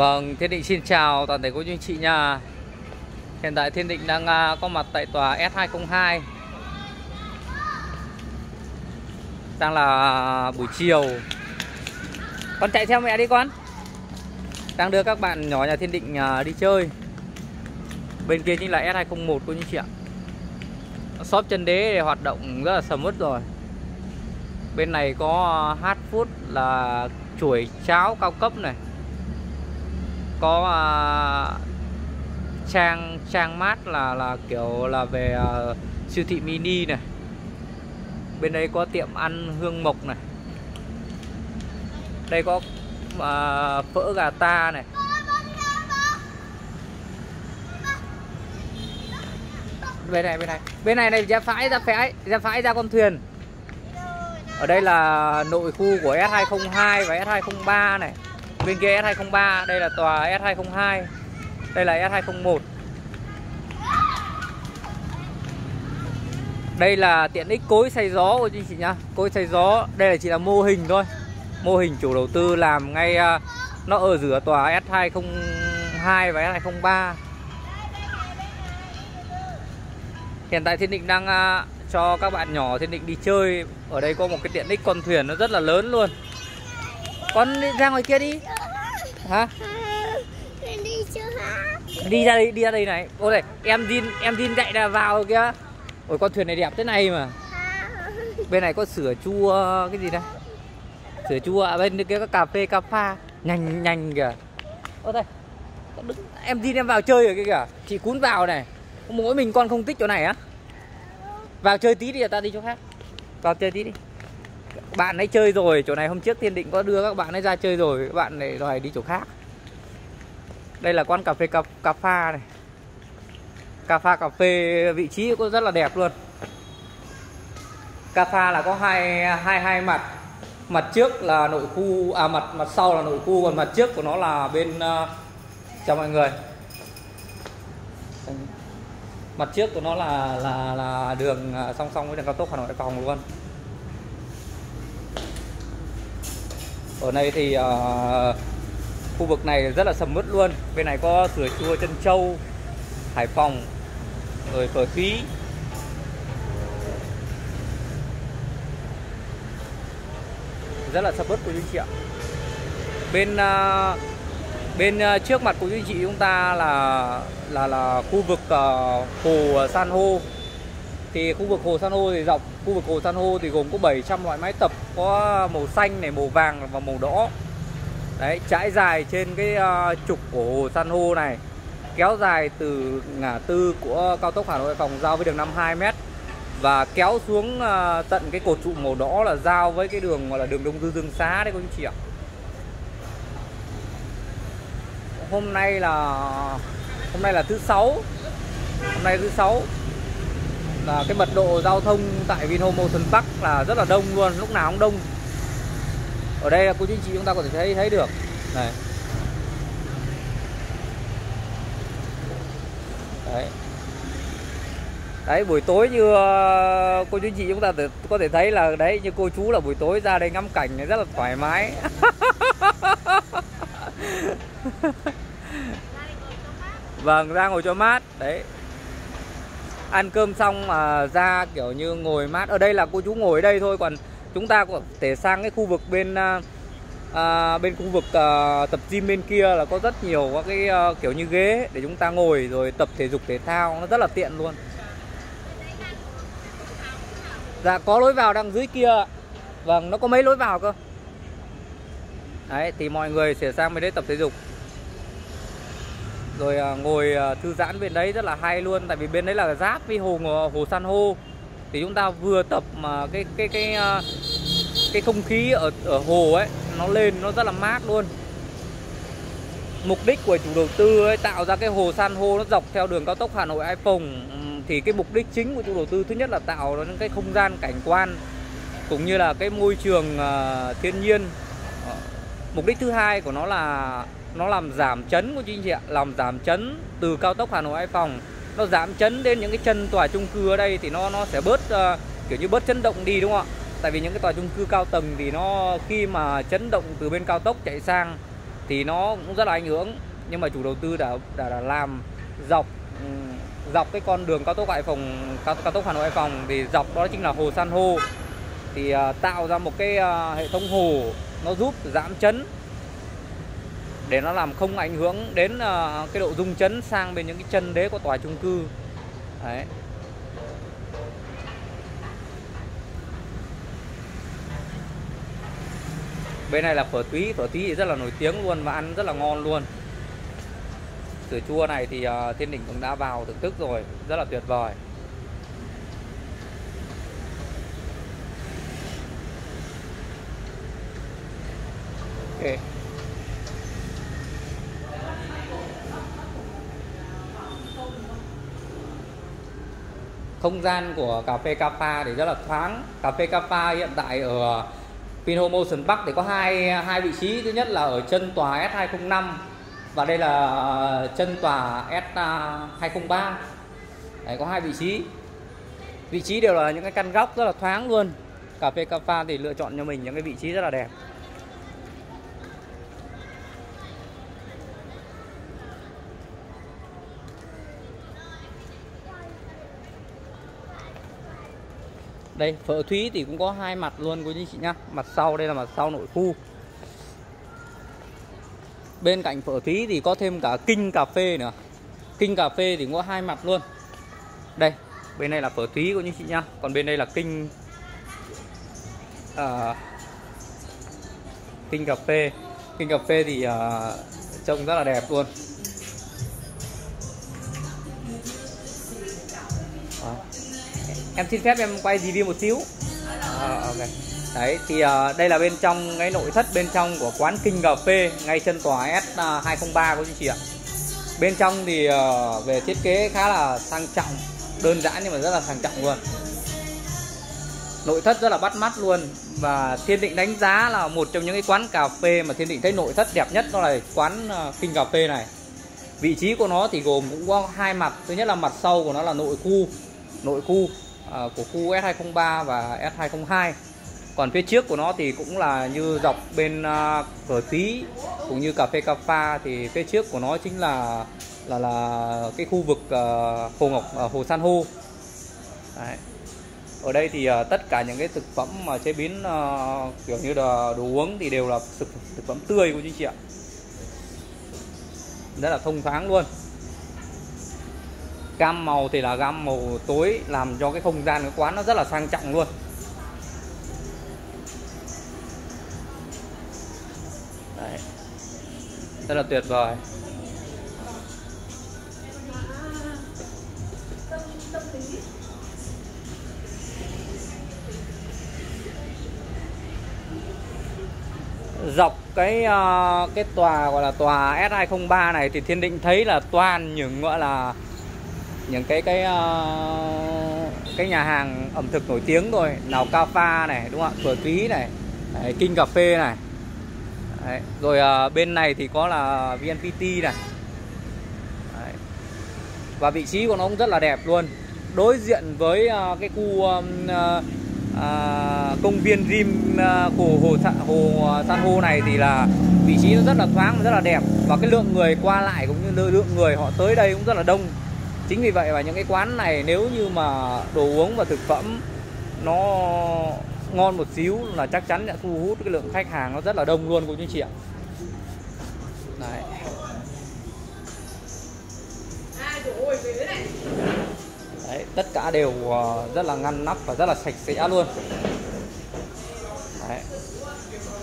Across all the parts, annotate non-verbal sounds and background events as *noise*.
Vâng, Thiên Định xin chào toàn thể cô chú anh chị nha. Hiện tại Thiên Định đang à, có mặt tại tòa S202 Đang là à, buổi chiều. Con chạy theo mẹ đi con. Đang đưa các bạn nhỏ nhà Thiên Định à, đi chơi. Bên kia chính là S201 cô chú chị ạ. Shop chân đế hoạt động rất là sầm uất rồi. Bên này có hát food là chuỗi cháo cao cấp này có uh, trang trang mát là là kiểu là về uh, siêu thị mini này. Bên đây có tiệm ăn hương mộc này. Đây có uh, phở gà ta này. Bên này bên này. Bên này này ra phải ra phải ra phải ra con thuyền. Ở đây là nội khu của S202 và S203 này. Bên kia S203, đây là tòa S202 Đây là S201 Đây là tiện ích cối xay gió của chị nhá Cối xay gió, đây là chỉ là mô hình thôi. Mô hình chủ đầu tư làm ngay à, Nó ở giữa tòa S202 và S203 Hiện tại Thiên Định đang à, cho các bạn nhỏ Thiên Định đi chơi. Ở đây có một cái tiện ích con thuyền nó rất là lớn luôn con đi ra ngoài kia đi. Hả? Đi ra đây đi ra đây này. Ô này em din em din chạy ra vào kia ôi con thuyền này đẹp thế này mà. Bên này có sửa chua cái gì đây? Sửa chua à, bên kia có cà phê cà pha. Nhanh nhanh kìa. Ô đây đứng, em din em vào chơi rồi kia kìa. Chị cún vào này. Mỗi mình con không thích chỗ này á. Vào chơi tí đi ta đi chỗ khác. Vào chơi tí đi bạn ấy chơi rồi chỗ này hôm trước thiên định có đưa các bạn ấy ra chơi rồi các bạn này đòi đi chỗ khác. Đây là quán cà phê cà, cà pha này. Cà pha cà phê vị trí cũng rất là đẹp luôn. Cà pha là có hai hai hai mặt. Mặt trước là nội khu à mặt mặt sau là nội khu còn mặt trước của nó là bên uh, chào mọi người. Mặt trước của nó là là là đường ờ, song song với đường cao tốc Hà Nội Hải Phòng luôn. Ở đây thì uh, khu vực này rất là sầm uất luôn. Bên này có sửa chua chân châu hải phòng rồi phở khí rất là sầm uất của anh chị ạ. Bên uh, bên uh, trước mặt của anh chị chúng ta là là là khu vực uh, hồ san hô thì khu vực hồ san hô thì dọc khu vực hồ san hô thì gồm có 700 loại máy tập. Có màu xanh này màu vàng và màu đỏ. Đấy trải dài trên cái uh, trục của hồ san hô này. Kéo dài từ ngã tư của cao tốc Hà Nội Phòng giao với đường 52 m và kéo xuống uh, tận cái cột trụ màu đỏ là giao với cái đường gọi là đường Đông Dư Dương Xá đấy các anh chị ạ. Hôm nay là hôm nay là thứ sáu. Hôm nay thứ sáu là cái mật độ giao thông tại Vinhome Ocean Park là rất là đông luôn, lúc nào cũng đông. Ở đây là cô chú chị chúng ta có thể thấy thấy được. Này. Đấy. Đấy, buổi tối như ờ, cô chú chị chúng ta có thể thấy là đấy, như cô chú là buổi tối ra đây ngắm cảnh rất là thoải mái. *laughs* Vâng ra ngồi cho mát. Đấy ăn cơm xong mà ra kiểu như ngồi mát. Ở đây là cô chú ngồi ở đây thôi còn chúng ta có thể sang cái khu vực bên à, à, bên khu vực à, tập gym bên kia là có rất nhiều các cái à, kiểu như ghế để chúng ta ngồi rồi tập thể dục thể thao. Nó rất là tiện luôn. Dạ có lối vào đằng dưới kia vâng nó có mấy lối vào cơ? Đấy thì mọi người sẽ sang bên đấy tập thể dục rồi à, ngồi à, thư giãn bên đấy rất là hay luôn. Tại vì bên đấy là giáp với hồ hồ san hô. Thì chúng ta vừa tập mà cái cái cái à, cái không khí ở ở hồ ấy nó lên nó rất là mát luôn. Mục đích của chủ đầu tư ấy tạo ra cái hồ san hô nó dọc theo đường cao tốc Hà Nội Hải Phòng thì cái mục đích chính của chủ đầu tư thứ nhất là tạo ra những cái không gian cảnh quan cũng như là cái môi trường uh, thiên nhiên. Ờ, mục đích thứ hai của nó là nó làm giảm chấn của chị chị ạ làm giảm chấn từ cao tốc Hà Nội Hải Phòng. Nó giảm chấn đến những cái chân tòa chung cư ở đây thì nó nó sẽ bớt uh, kiểu như bớt chấn động đi đúng không ạ? Tại vì những cái tòa chung cư cao tầng thì nó khi mà chấn động từ bên cao tốc chạy sang thì nó cũng rất là ảnh hưởng. Nhưng mà chủ đầu tư đã đã, đã làm dọc ừ, dọc cái con đường cao tốc Hải Phòng cao, cao tốc Hà Nội Hải Phòng thì dọc đó chính là hồ san hô. Thì uh, tạo ra một cái uh, hệ thống hồ nó giúp giảm chấn để nó làm không ảnh hưởng đến ờ, cái độ rung chấn sang bên những cái chân đế của tòa chung cư. Đấy. Bên này là phở túy phở túy thì rất là nổi tiếng luôn và ăn rất là ngon luôn. Sữa chua này thì uh, thiên đình cũng đã vào thưởng thức rồi rất là tuyệt vời. Okay. Không gian của cà phê Kappa thì rất là thoáng. Cà phê Kappa hiện tại ở Vinhome Ocean Park thì có hai hai vị trí. Thứ nhất là ở chân tòa S205 và đây là ờ, chân tòa S203 Đấy, có hai vị trí. Vị trí đều là những cái căn góc rất là thoáng luôn. Cà phê Kappa thì lựa chọn cho mình những cái vị trí rất là đẹp. Đây phở thúy thì cũng có hai mặt luôn quý anh chị nhá. Mặt sau đây là mặt sau nội khu. Bên cạnh phở thúy thì có thêm cả kinh cà phê nữa. Kinh cà phê thì cũng có hai mặt luôn. Đây bên này là phở thúy của anh chị nhá. Còn bên đây là kinh à, kinh cà phê. Kinh cà phê thì à, trông rất là đẹp luôn. Em xin phép em quay review một xíu. À, ok. Đấy thì uh, đây là bên trong cái nội thất bên trong của quán kinh cà phê ngay chân tòa S 203 của anh chị ạ? Bên trong thì uh, về thiết kế khá là sang trọng đơn giản nhưng mà rất là sang trọng luôn. Nội thất rất là bắt mắt luôn và thiên định đánh giá là một trong những cái quán cà phê mà thiên định thấy nội thất đẹp nhất đó là quán kinh cà phê này. Vị trí của nó thì gồm cũng có hai mặt. Thứ nhất là mặt sau của nó là nội khu nội khu. À, À, của khu S203 và S202 còn phía trước của nó thì cũng là như dọc bên à, cửa tí cũng như cà phê cà pha. Thì phía trước của nó chính là là là cái khu vực à, hồ ngọc hồ san hô. Đấy. ở đây thì tất cả những cái thực phẩm mà chế biến kiểu như là đồ uống thì đều là thực, thực phẩm tươi của chị chị ạ. Rất là thông thoáng luôn gam màu thì là gam màu tối làm cho cái không gian cái quán nó rất là sang trọng luôn Đấy. rất là tuyệt vời dọc cái uh, cái tòa gọi là tòa S203 này thì Thiên Định thấy là toàn những gọi là những cái cái uh, cái nhà hàng ẩm thực nổi tiếng rồi. Nào ca pha này đúng không ạ? Phở túy này Đấy, kinh cà phê này. Đấy. rồi uh, bên này thì có là vnpt này. Đấy. và vị trí của nó cũng rất là đẹp luôn. Đối diện với uh, cái khu uh, uh, công viên rim uh, hồ hồ hồ san hô này thì là vị trí nó rất là thoáng và rất là đẹp. Và cái lượng người qua lại cũng như lượng người họ tới đây cũng rất là đông chính vì vậy mà những cái quán này nếu như mà đồ uống và thực phẩm nó ngon một xíu là chắc chắn sẽ thu hút cái lượng khách hàng nó rất là đông luôn cô chú chị ạ Đấy. Đấy, tất cả đều ờ, rất là ngăn nắp và rất là sạch sẽ luôn Đấy.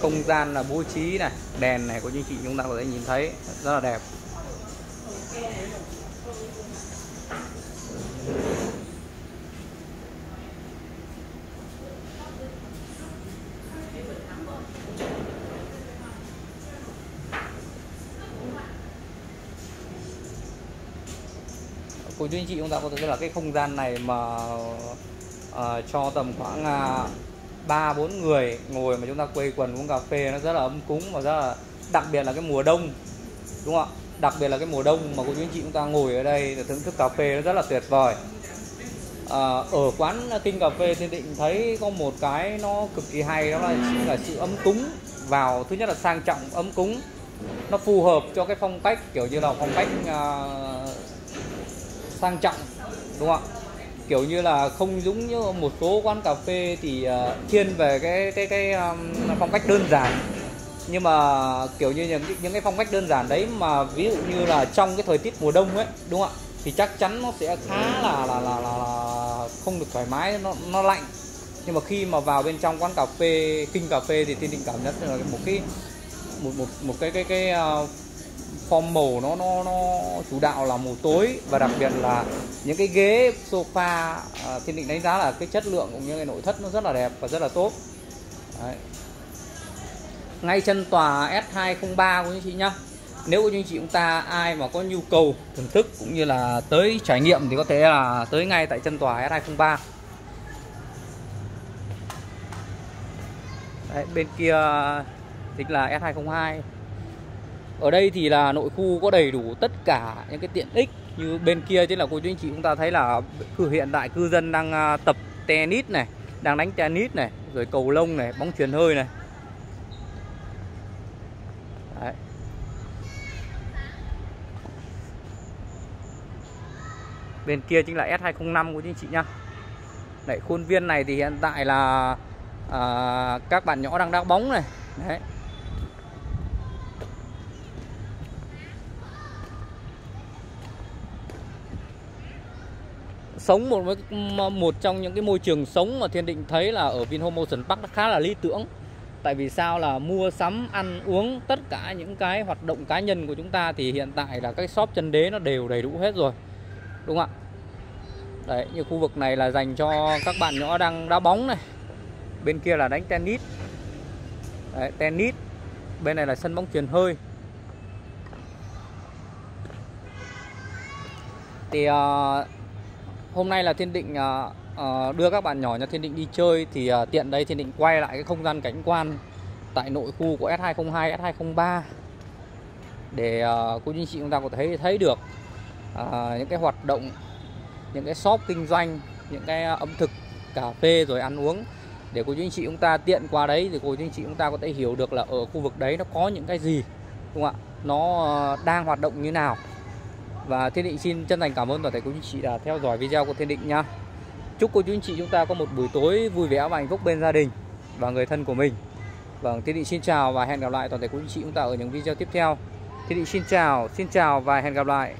không gian là bố trí này đèn này của anh chị chúng ta có thể nhìn thấy rất là đẹp chú anh chị chúng ta có thể là cái không gian này mà uh, cho tầm khoảng à, ba uh, bốn người ngồi mà chúng ta quây quần uống cà phê nó rất là ấm cúng và rất là đặc biệt là cái mùa đông đúng không ạ? Đặc biệt là cái mùa đông mà cô chú anh chị chúng ta ngồi ở đây để thưởng thức cà phê nó rất là tuyệt vời. À, ở quán kinh cà phê thì định thấy có một cái nó cực kỳ hay đó là, là sự ấm cúng vào thứ nhất là sang trọng ấm cúng nó phù hợp cho cái phong cách kiểu như là phong cách uh, sang trọng đúng không ạ? Kiểu như là không giống như một số quán cà phê thì uh, thiên về cái cái cái um, phong cách đơn giản. Nhưng mà kiểu như những những cái phong cách đơn giản đấy mà ví dụ như là trong cái thời tiết mùa đông ấy đúng không ạ? Thì chắc chắn nó sẽ khá là là là, là, là không được thoải mái nó nó lạnh. Nhưng mà khi mà vào bên trong quán cà phê kinh cà phê thì thiên định cảm nhận là một cái một một một cái cái cái cái form màu nó nó nó chủ đạo là màu tối và đặc biệt là những cái ghế sofa à, uh, thiên định đánh giá là cái chất lượng cũng như cái nội thất nó rất là đẹp và rất là tốt. Đấy. ngay chân tòa S203 của anh chị nhá. Nếu của anh chị chúng ta ai mà có nhu cầu thưởng thức cũng như là tới trải nghiệm thì có thể là tới ngay tại chân tòa S203 Đấy, bên kia à, chính là S202 ở đây thì là nội khu có đầy đủ tất cả những cái tiện ích như bên kia chính là cô chú anh chị chúng ta thấy là hiện tại cư dân đang à, tập tennis này đang đánh tennis này rồi cầu lông này bóng truyền hơi này Đấy. bên kia chính là S205 của anh chị nhá Đấy, khuôn viên này thì hiện tại là à, các bạn nhỏ đang đá bóng này Đấy. Sống một một trong những cái môi trường sống mà Thiên Định thấy là ở Vinhome Ocean Park nó khá là lý tưởng. Tại vì sao là mua sắm, ăn uống, tất cả những cái hoạt động cá nhân của chúng ta thì hiện tại là cái shop chân đế nó đều đầy đủ hết rồi. Đúng không ạ? Đấy, như khu vực này là dành cho các bạn nhỏ đang đá bóng này. Bên kia là đánh tennis. Đấy, tennis. Bên này là sân bóng truyền hơi. Thì uh, hôm nay là Thiên Định uh, đưa các bạn nhỏ nhà Thiên Định đi chơi thì uh, tiện đây Thiên Định quay lại cái không gian cảnh quan tại nội khu của S202, S203 để uh, cô anh chị chúng ta có thể thấy được uh, những cái hoạt động, những cái shop kinh doanh, những cái ẩm thực, cà phê rồi ăn uống. Để cô chú anh chị chúng ta tiện qua đấy thì cô chú anh chị chúng ta có thể hiểu được là ở khu vực đấy nó có những cái gì đúng không ạ? Nó đang hoạt động như nào và Thiên Định xin chân thành cảm ơn toàn thể quý anh chị đã theo dõi video của Thiên Định nha Chúc cô chú anh chị chúng ta có một buổi tối vui vẻ và hạnh phúc bên gia đình và người thân của mình. Vâng, Thiên Định xin chào và hẹn gặp lại toàn thể quý anh chị chúng ta ở những video tiếp theo. Thiên Định xin chào, xin chào và hẹn gặp lại.